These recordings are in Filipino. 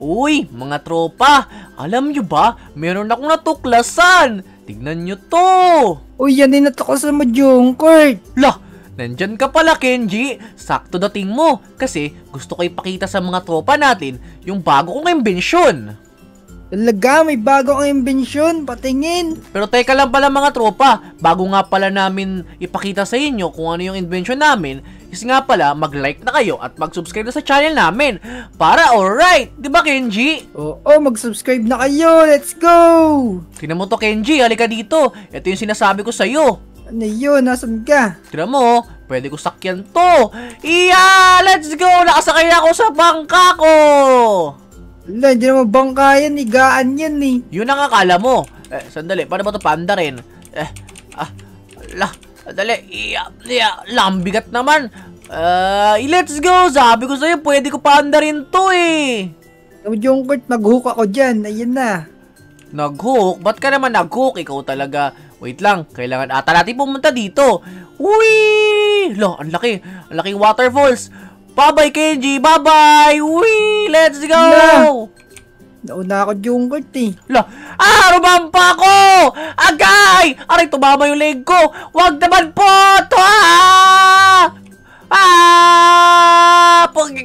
Uy, mga tropa, alam nyo ba, meron akong natuklasan. Tignan nyo to. Uy, yan din natuklasan mo, Junkert. Lah, nandyan ka pala, Kenji. Sakto dating mo. Kasi gusto ko ipakita sa mga tropa natin yung bago kong imbensyon. Talaga, may bago kang imbensyon. Patingin. Pero teka lang pala mga tropa, bago nga pala namin ipakita sa inyo kung ano yung invention namin, is nga pala mag-like na kayo at mag-subscribe na sa channel namin. Para alright, di ba Kenji? Oo, mag-subscribe na kayo. Let's go! Tingnan mo to Kenji, halika dito. Ito yung sinasabi ko sa'yo. Ano yun? Nasaan ka? Tingnan mo, pwede ko sakyan to. Iya, let's go! Nakasakay ako sa bangka ko! Wala, hindi naman bangkayan. Higaan yan eh. Yun ang akala mo. Eh, sandali, paano ba ito panda rin? Eh, ah, la, sandali, iya, iya, lambigat naman. Uh, let's go! Sabi ko sa'yo, pwede ko panda rin to eh. Junkert, mag-hook ako dyan. Ayan na. Nag-hook? Ba't ka naman nag-hook? Ikaw talaga. Wait lang, kailangan ata natin pumunta dito. Uy! Lo, ang laki. Ang laking waterfalls. Bye-bye, Kenji! Bye-bye! Uy! Let's go! Na. Nauna ako, Junkert eh. La, ah, rumampa ako! Agay! Aray, tumama yung leg ko! Wag naman po! To, ah! Ah! Pag-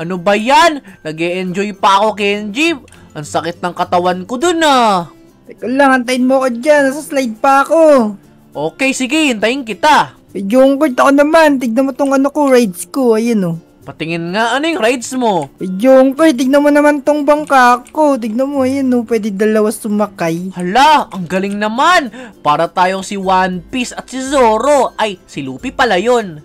Ano ba yan? nag enjoy pa ako, Kenji. Ang sakit ng katawan ko dun ah. Teka lang, antayin mo ko dyan. Nasa slide pa ako. Okay, sige, hintayin kita. Eh, Junkert, ako naman. Tignan mo tong ano ko, rides ko. Ayan oh. Patingin nga, ano yung rides mo? Eh, Junkert, tignan mo naman tong bangka ko. Tignan mo, ayan oh. Pwede dalawa sumakay. Hala, ang galing naman! Para tayong si One Piece at si Zoro. Ay, si Luffy pala yon.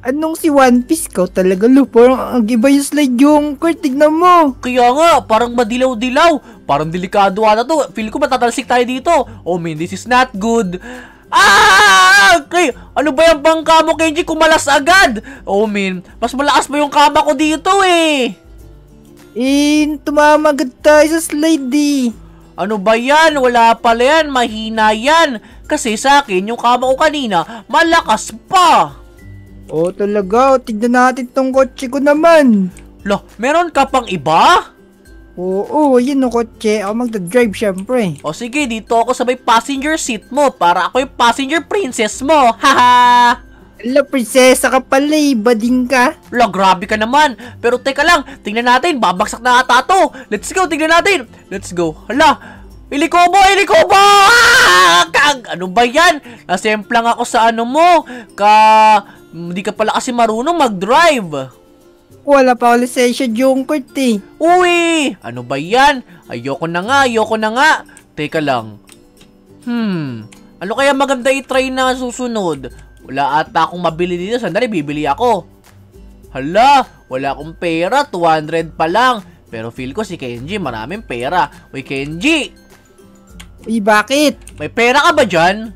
Anong si One Piece ka talaga, lo? Parang ang iba yung slide, Junkert. Tignan mo. Kaya nga, parang madilaw-dilaw. Parang delikado ata to. Feel ko matatalsik tayo dito. Oh man, this is not good. Ah! Okay, ano ba yung bangka mo, Kenji? Kumalas agad. Oh man, mas malakas pa yung kama ko dito eh. Eh, tumama agad tayo sa slide eh. Ano ba yan? Wala pala yan. Mahina yan. Kasi sa akin, yung kama ko kanina, malakas pa. Oh, talaga. O, tignan natin tong kotse ko naman. Lo, meron ka pang iba? Oo, yun o kotse. Ako magdadrive syempre. O sige, dito ako sa may passenger seat mo para ako yung passenger princess mo. Haha! Ala, prinsesa ka pala eh. Bading ka. Lo, grabe ka naman. Pero teka lang, tingnan natin. Babagsak na ata to. Let's go, tingnan natin. Let's go. Hala, Ilikobo! Ilikobo! Ah! Kag! Ano ba yan? Nasemplang ako sa ano mo. Ka... Hindi ka pala kasi marunong mag-drive. Wala pa ako lisensya, Junkert eh. Uy! Ano ba yan? Ayoko na nga, ayoko na nga. Teka lang. Hmm, ano kaya maganda i-try na susunod? Wala ata akong mabili dito. Sandali, bibili ako. Hala, wala akong pera. 200 pa lang. Pero feel ko si Kenji maraming pera. Uy, Kenji! Uy, bakit? May pera ka ba dyan?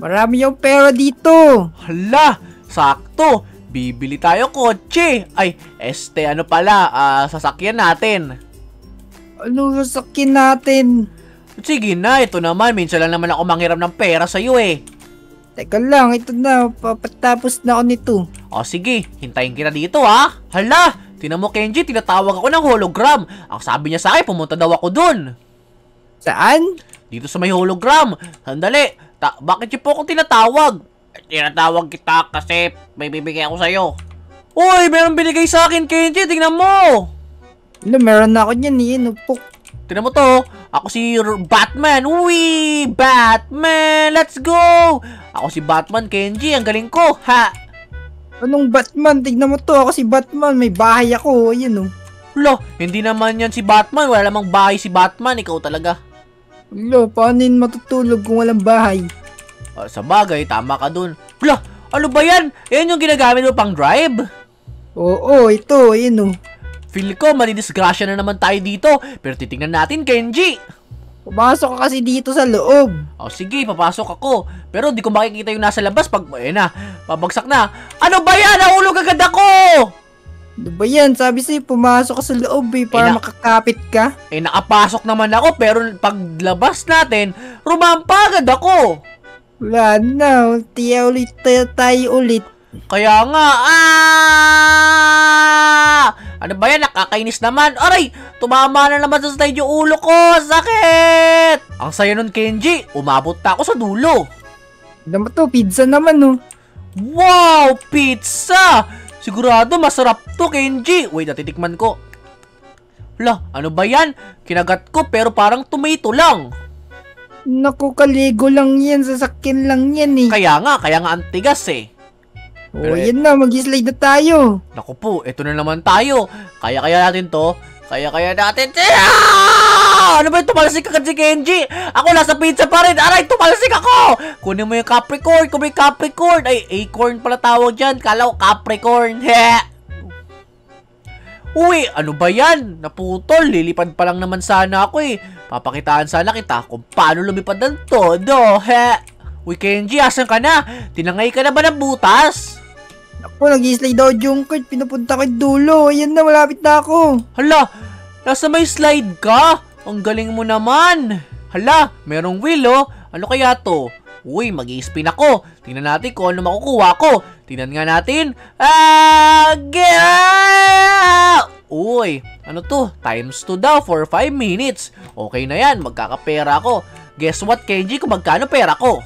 Marami yung pera dito. Hala, sakto. Bibili tayo kotse. Ay, este ano pala, ah, sasakyan natin. Ano sasakyan natin? Sige na, ito naman. Minsan lang naman ako manghiram ng pera sa'yo eh. Teka lang, ito na. Papatapos na ako nito. O sige, hintayin kita dito ha. Hala, tinan mo Kenji, tinatawag ako ng hologram. Ang sabi niya sa akin, pumunta daw ako dun. Saan? Dito sa may hologram. Sandali, ta- bakit niyo po ako tinatawag? Tinatawag kita kasi may bibigay ako sa'yo. Uy, meron binigay sa akin, Kenji. Tingnan mo. Ano, meron na ako niyan eh. Ano po? Tingnan mo to. Ako si Batman. Uy, Batman. Let's go. Ako si Batman, Kenji. Ang galing ko. Ha. Anong Batman? Tignan mo to. Ako si Batman. May bahay ako. Ayan oh. Lo, hindi naman yan si Batman. Wala namang bahay si Batman. Ikaw talaga. Lo, paano yun matutulog kung walang bahay? Ah, sa bagay, tama ka dun. Lo, ano ba yan? Yan yung ginagamit mo pang drive? Oo, ito. Ayan oh. Feel ko, madidisgrasya na naman tayo dito. Pero titingnan natin, Kenji. Pumasok ka kasi dito sa loob. O sige, papasok ako. Pero di ko makikita yung nasa labas pag, ayun na, pabagsak na. Ano ba yan? Nahulog agad ako! Ano ba yan? Sabi sa'yo, pumasok ka sa loob eh, para Eh, na- makakapit ka. Eh, nakapasok naman ako, pero paglabas natin, rumampa agad ako. Wala na. Tiya ulit tayo, ulit. Kaya nga, ah! Ano ba yan? Nakakainis naman. Aray! Tumama na naman sa slide yung ulo ko. Sakit! Ang saya nun, Kenji. Umabot na ako sa dulo. Mo to, pizza naman oh. Wow! Pizza! Sigurado masarap to, Kenji. Wait, natitikman ko. Lah, ano ba yan? Kinagat ko pero parang tomato lang. Naku, kaligo lang yan, sasakyan lang yan eh. Kaya nga, kaya nga ang tigas eh. oh, pero- yan na, mag-slide na tayo. Naku po, eto na naman tayo. Kaya-kaya natin to. Kaya-kaya natin. Ah! Ano ba yung tumalsik ka si Kenji? Ako nasa pizza pa rin. Aray, tumalsik ako! Kunin mo yung Capricorn. Kung may Capricorn. Ay, Acorn pala tawag dyan. Kala ko Capricorn. He! Uy, ano ba yan? Naputol. Lilipad pa lang naman sana ako eh. Papakitaan sana kita kung paano lumipad ng todo. He! Uy, Kenji, asan ka na? Tinangay ka na ba ng butas? Ako, nag-slide daw yung cart, pinupunta ko yung dulo. Ayan na, malapit na ako. Hala, nasa may slide ka? Ang galing mo naman. Hala, merong wheel oh. Ano kaya to? Uy, mag spin ako. Tingnan natin kung ano makukuha ko. Tingnan nga natin. Ah, get! Uy, ano to? Times 2 daw for 5 minutes. Okay na yan, magkakapera ako. Guess what, Kenji, kung magkano pera ko?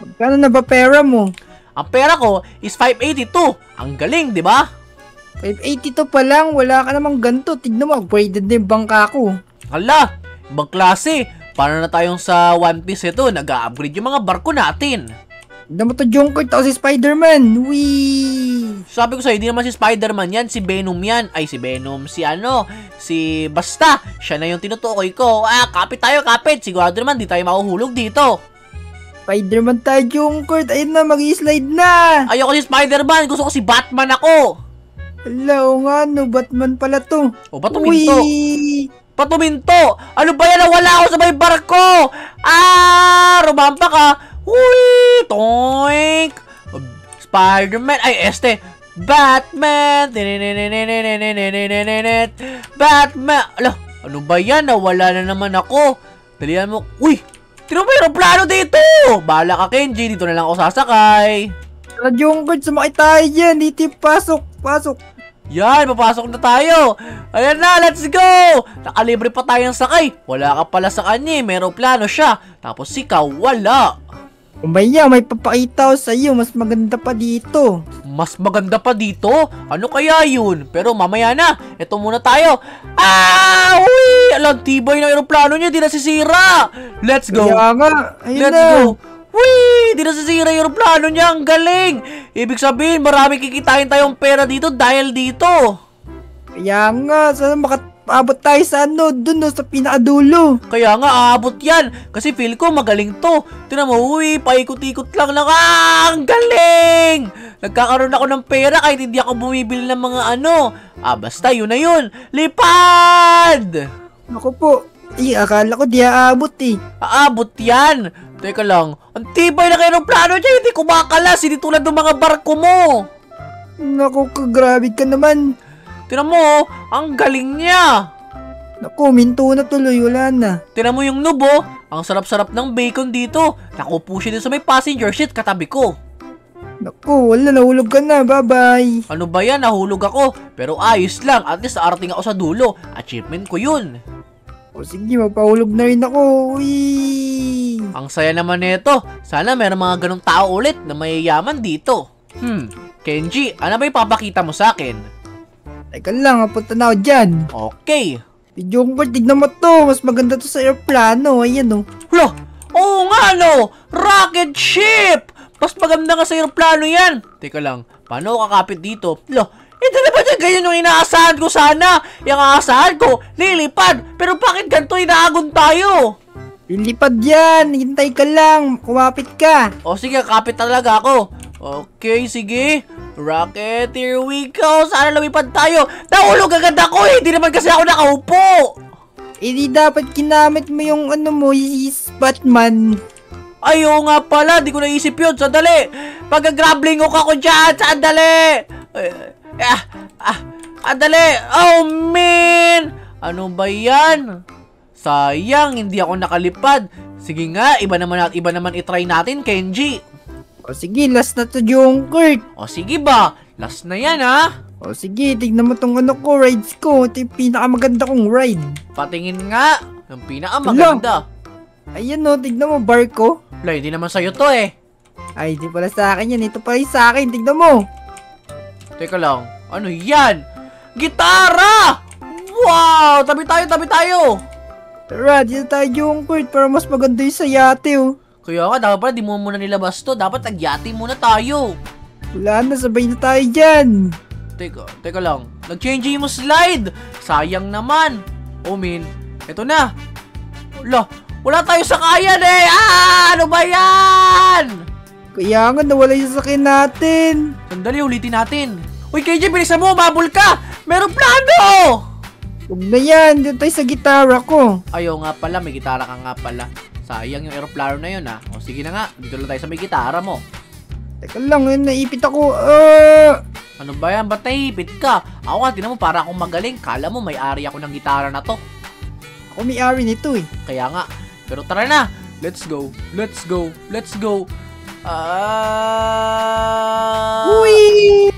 Magkano na ba pera mo? Ang pera ko is 582. Ang galing, di ba? 582 pa lang, wala ka namang ganito. Tignan mo, upgraded na yung bangka ko. Hala, ibang klase. Paano na tayong sa One Piece ito? Nag-upgrade yung mga barko natin. Tignan mo to cart, ako si Spider-Man. Wee! Sabi ko sa'yo, hindi naman si Spider-Man yan, si Venom yan. Ay, si Venom, si ano, si Basta. Siya na yung tinutukoy ko. Ah, kapit tayo, kapit. Sigurado naman, di tayo mahuhulog dito. Spider-Man tayo yung cart. Ayun na, mag-slide na. Ayoko si Spider-Man, gusto ko si Batman ako. Hala, oo nga, no, Batman pala to. O, ba't tuminto? Patuminto! Ano ba yan? Wala ako sa may barko! Ah! Rumampa ka! Uy! Toink! Spider-Man! Ay, este! Batman! Batman! Ala, ano ba yan? Nawala na naman ako. Dalihan mo. Uy! Tino ba yung plano dito? Bahala ka, Kenji. Dito na lang ako sasakay. Tara, Jungkod. Sumakay tayo dyan. Dito pasok. Pasok. Yan, papasok na tayo. Ayan na, let's go! Nakalibre pa tayong sakay. Wala ka pala sa kanya, eh. meron plano siya. Tapos ikaw, wala. Umaya, may papakita ko sa iyo. Mas maganda pa dito. Mas maganda pa dito? Ano kaya yun? Pero mamaya na. Ito muna tayo. Ah! Uy! Alam, tibay ng aeroplano niya. Di nasisira. Let's go. Kaya nga, ayun Let's na. go. Whee! Di nasisira yung aeroplano niya. Ang galing. Ibig sabihin, marami kikitain tayong pera dito dahil dito. Kaya nga, sana makaabot tayo sa ano, dun no, sa pinakadulo. Kaya nga, aabot yan. Kasi feel ko magaling to. Tinan mo, uy, paikot-ikot lang lang. Ah, ang galing! Nagkakaroon ako ng pera kahit hindi ako bumibili ng mga ano. Ah, basta yun na yun. Lipad! Ako po, eh, akala ko di aabot eh. Aabot yan. Teka lang, ang tibay ng aeroplano niya, hindi kumakalas. Hindi tulad ng mga barko mo. Naku, kagrabe ka naman. Tinan mo, oh, ang galing niya. Naku, minto na tuloy, wala na. Tinan mo yung noob, oh. Ang sarap-sarap ng bacon dito. Nakupo siya din sa may passenger seat katabi ko. Naku, wala, nahulog ka na, bye-bye. Ano ba yan? Nahulog ako. Pero ayos lang. At least arating ako sa dulo. Achievement ko yun. O sige, mapahulog na rin ako. Uy! Ang saya naman nito. Sana meron mga ganong tao ulit na mayayaman dito. Hmm. Kenji, ano ba ipapakita mo sa akin? Teka lang, mapunta na ako dyan. Okay. Video ko, tignan mo to. Mas maganda to sa aeroplano. Ayan oh. Lo, oo nga no. Rocket ship! Mas maganda nga sa aeroplano yan. Teka lang, paano kakapit dito? Lo, hindi na ba dyan ganyan yung inaasahan ko sana? Yung aasahan ko, lilipad. Pero bakit ganito inaagon tayo? Lilipad yan. Hintay ka lang. Kumapit ka. O sige, kapit talaga ako. Okay, sige. Rocket, here we go. Sana lumipad tayo. Nahulog agad ako eh. Hindi naman kasi ako nakaupo. Eh di dapat kinamit mo yung ano mo, is Batman. Ay, oo nga pala. Di ko naisip yun. Sandali. Pag-grappling hook ako dyan. Sandali. Eh, ah, ah, sandali. Oh, man. Ano ba yan? Sayang, hindi ako nakalipad. Sige nga, iba naman at iba naman itry natin, Kenji. O sige, last na to, Junkert. O sige ba, last na yan ha. O sige, tignan mo tong ano ko, rides ko. Ito yung pinakamaganda kong ride. Patingin nga, yung pinakamaganda. Ayan o, tignan mo, bar ko. Wala, hindi naman sa'yo to eh. Ay, di pala sa akin yan. Ito pala yung sa akin. Tignan mo. Teka lang, ano yan? Gitara! Wow! Tabi tayo, tabi tayo! Tara, dito tayo, Junkert. Para mas maganda yung sa yate, oh. Kaya nga, dapat pala di mo muna nilabas to. Dapat nagyati muna tayo. Wala na, sabay na tayo dyan. Teka, teka lang. Nag-change mo slide. Sayang naman. Oh, min. Ito na. Wala, wala tayo sa kayan eh. Ah, ano ba yan? Kaya nga, nawala yung sakin natin. Sandali, ulitin natin. Uy, KJ, bilisan mo. Mabul ka. Meron plano. Huwag na yan, dito tayo sa gitara ko. Ayaw nga pala, may gitara ka nga pala. Sayang yung aeroplano na yun ah. O sige na nga, dito lang tayo sa may gitara mo. Teka lang, eh, naipit ako. Ah! Ano ba yan? Ba't nahihipit ka? Ako nga, tinan mo, para akong magaling. Kala mo, may ari ako ng gitara na to. ako may ari nito eh. Kaya nga. Pero tara na. Let's go. Let's go. Let's go. Ah... Uy!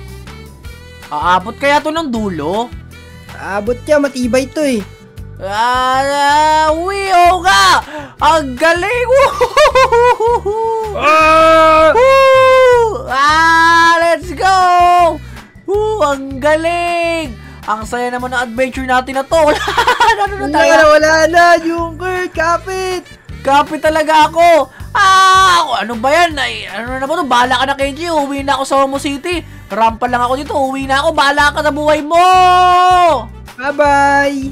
Aabot kaya to ng dulo? Abot niya, matibay to eh. Ah, uwi, oo nga! Ang galing! Ah! Woo! Ah, let's go! Woo, ang galing! Ang saya naman ng adventure natin na to. ano na Wala tayo? na, wala na, Junker, kapit! Kapit talaga ako. Ah, ako, ano ba yan? Ay, ano na ba to? Bahala ka na, Kenji. Uwi na ako sa Homo City. Rampa lang ako dito. Uwi na ako. Bahala ka sa buhay mo! Bye-bye!